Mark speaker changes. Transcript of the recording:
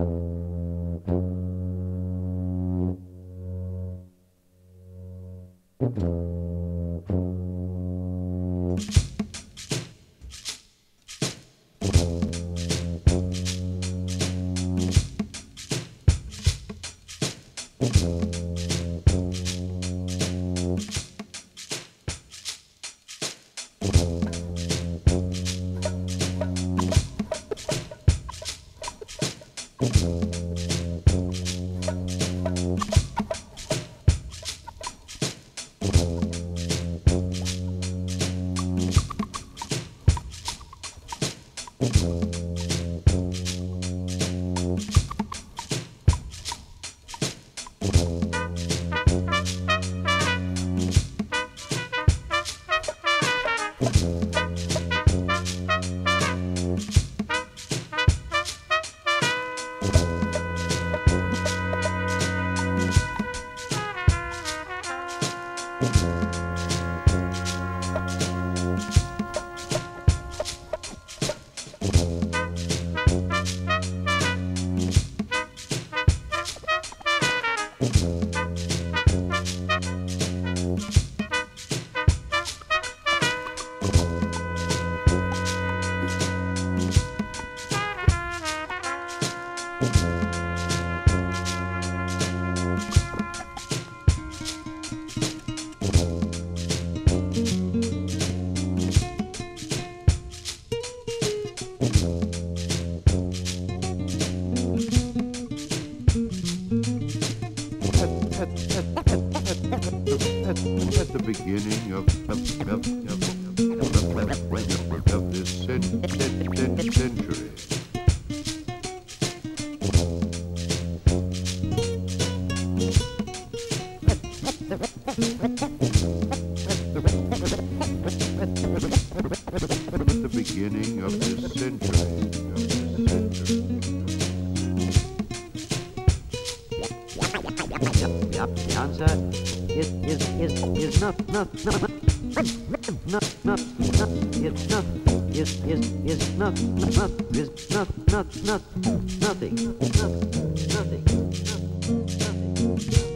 Speaker 1: Thank you. at, at, at, the beginning of, of, of, of, of this century. At the beginning of this century. Of this century.
Speaker 2: Not not not not not not is not is is is not not is not not not nothing not nothing not, nothing